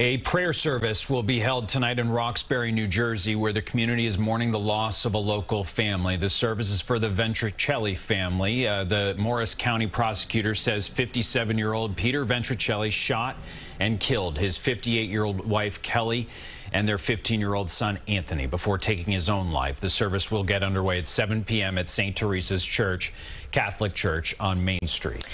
A prayer service will be held tonight in Roxbury, New Jersey, where the community is mourning the loss of a local family. The service is for the Ventrichelli family. Uh, the Morris County prosecutor says 57-year-old Peter Ventrichelli shot and killed his 58-year-old wife, Kelly, and their 15-year-old son, Anthony, before taking his own life. The service will get underway at 7 p.m. at St. Teresa's Church, Catholic Church on Main Street.